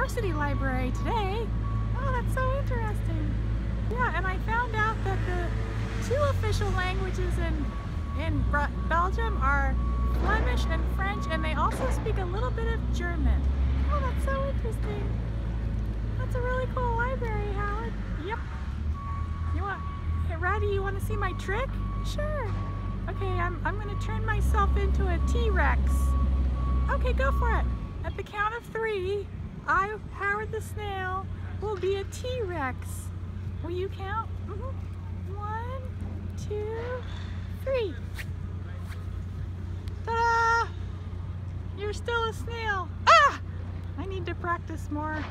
University Library today. Oh, that's so interesting. Yeah, and I found out that the two official languages in, in Belgium are Flemish and French, and they also speak a little bit of German. Oh, that's so interesting. That's a really cool library, Howard. Yep. You want, hey, Rattie, you want to see my trick? Sure. Okay, I'm, I'm going to turn myself into a T-Rex. Okay, go for it. At the count of three, the Snail, will be a T-Rex. Will you count? Mm -hmm. One, two, three. Ta-da! You're still a snail. Ah! I need to practice more.